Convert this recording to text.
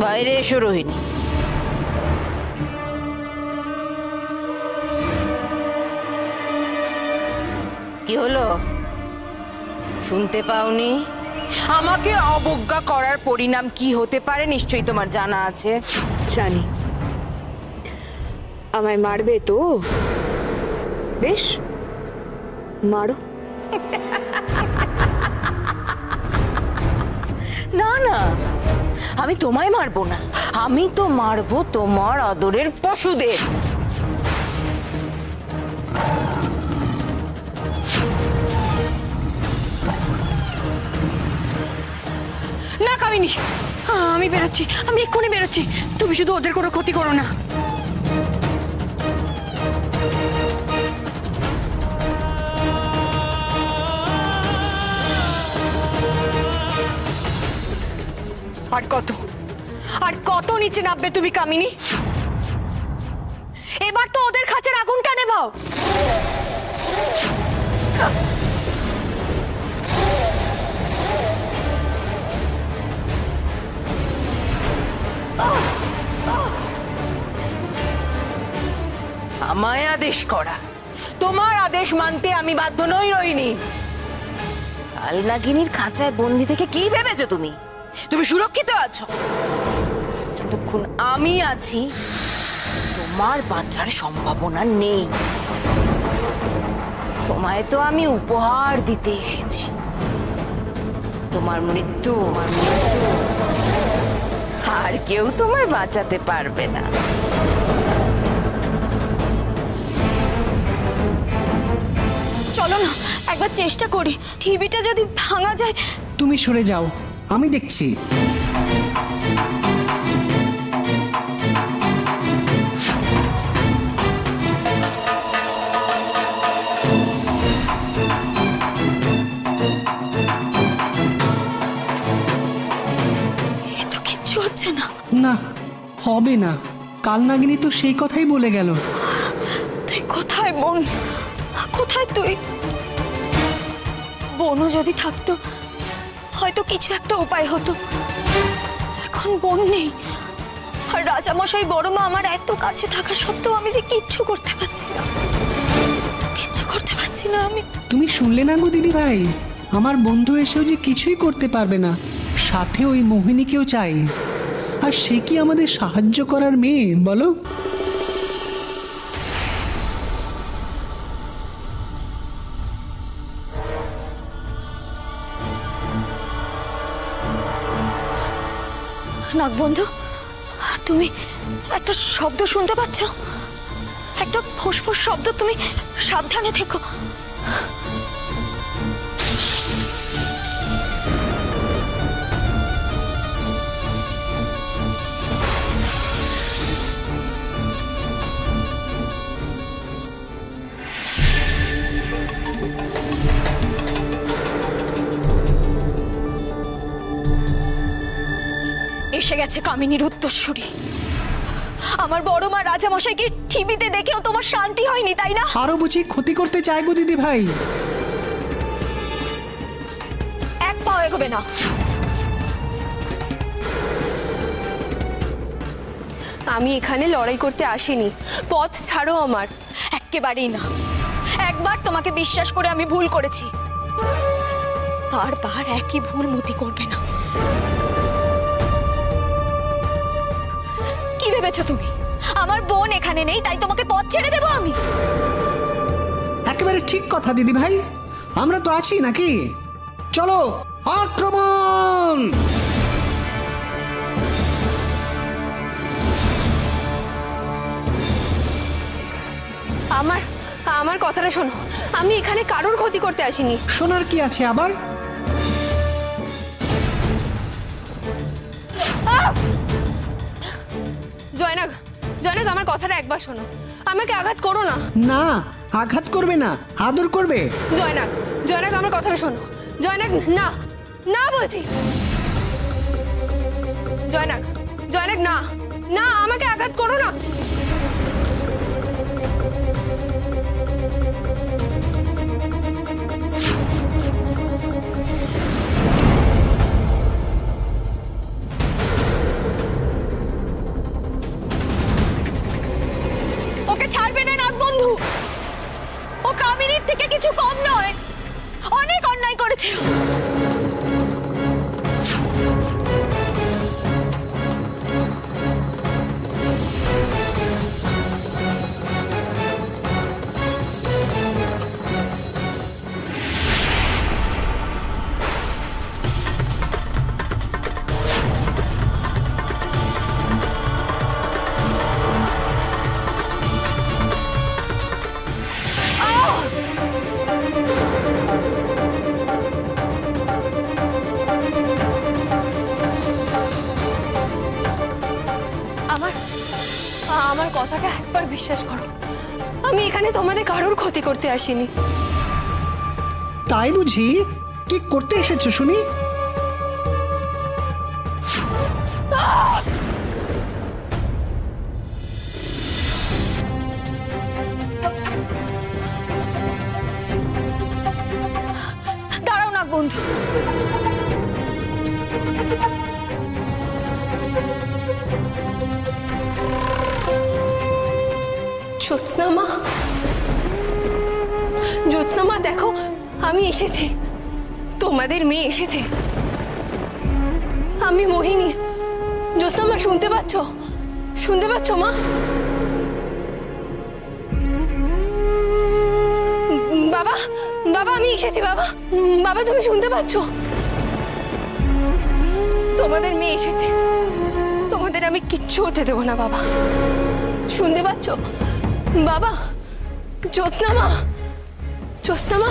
বাইরে এসো রোহিণী। কি হলো? শুনতে পাওনি? আমাকে অবজ্ঞা করার পরিণাম কি হতে পারে নিশ্চয়ই তোমার জানা আছে। জানি। আমায় মারবে তো? বেশ মারো। না না। আমি তোমায় মারবো না। আমি তো মারবো তোমার আদরের পশুদের। না, কামিনি। আমি বেরোচ্ছি। আমি এক্ষুনি বেরোচ্ছি। তুমি শুধু ওদের কোনো ক্ষতি করো না। আর কত? আর কত নিচে নামবে তুমি কামিনী? এবার তো ওদের খাঁচার আগুনটা নেবাও আমায় আদেশ করা। তোমার আদেশ মানতে আমি বাধ্য নই রইনি কালনাগিনীর খাঁচায় বন্দি থেকে কি ভেবেছো তুমি? তুমি সুরক্ষিত আছো? যতক্ষণ আমি আছি তোমার বাঁচার সম্ভাবনা নেই। তোমায় তো আমি উপহার দিতে এসেছি। তোমার মৃত্যু আমার মৃত্যু। আর কেউ তোমায় বাঁচাতে পারবে না। চলো না একবার চেষ্টা করি। টিভিটা যদি ভাঙা যায় তুমি সরে যাও। আমি দেখছি। এ তো কিচ্ছু হচ্ছে না। না হবে না। কালনাগিনী তো সেই কথাই বলে গেল। তুই কোথায় বোন? কোথায় তুই? বোনও যদি থাকতো হয়তো কিছু একটা উপায় হতো। এখন বোন নেই। আর রাজামশাই বড় মা আমার এত কাছে থাকা সত্ত্বেও আমি যে কিচ্ছু করতে পারছি না। কিচ্ছু করতে পারছি না আমি। তুমি শুনলে না গো দিদি ভাই? আমার বন্ধু এসেও যে কিছুই করতে পারবে না। সাথে ওই মোহিনীকেও চাই। আর সে কি আমাদের সাহায্য করার মেয়ে, বলো? নাগ বন্ধু। তুমি একটা শব্দ শুনতে পাচ্ছ? একটা ফুসফুস শব্দ তুমি সাবধানে থেকো। এসে গেছে কামিনীর উত্তরসূরি। আমার বড় মা রাজামশাইকে টিভিতে দেখেও তোমার শান্তি হয়নি তাই না? আরও বুঝি ক্ষতি করতে চায় গো দিদি ভাই। এক পাও এগোবে না। আমি এখানে লড়াই করতে আসিনি। পথ ছাড়ো আমার। একেবারেই না। একবার তোমাকে বিশ্বাস করে আমি ভুল করেছি। বারবার একই ভুল মতি করবে না। ভেবেছো তুমি? আমার বোন এখানে নেই তাই তোমাকে পথ ছেড়ে দেবো আমি। একেবারে ঠিক কথা দিদি ভাই আমরা তো আছি নাকি? চলো আক্রমণ! আমার আমার কথাটা শোনো। আমি এখানে কারোর ক্ষতি করতে আসিনি। শোনার কি আছে আবার? জয়নাগ জয়নাগ আমার কথাটা একবার শোনো। আমাকে আঘাত করো না। না আঘাত করবে না আদর করবে। জয়নাগ জয়নাগ আমার কথাটা শোনো। জয়নাগ না না বলছি। জয়নাগ জয়নাগ না না আমাকে আঘাত করো না। বিশ্বাস করো আমি এখানে তোমাদের কারোর ক্ষতি করতে আসিনি। তাই বুঝি? কি করতে এসেছ শুনি? দাঁড়াও না বন্ধু। জ্যোৎস্না মা জ্যোৎস্না মা দেখো, আমি এসেছি। তোমাদের মেয়ে এসেছে। আমি মোহিনী। জ্যোৎস্না মা শুনতে পাচ্ছ? শুনতে পাচ্ছ, মা? বাবা বাবা, আমি এসেছি, বাবা। বাবা, তুমি শুনতে পাচ্ছ? তোমাদের মেয়ে এসেছে। তোমাদের আমি কিচ্ছু হতে দেবো না, বাবা। শুনতে পাচ্ছ? বাবা জ্যোৎস্না মা জ্যোৎস্না মা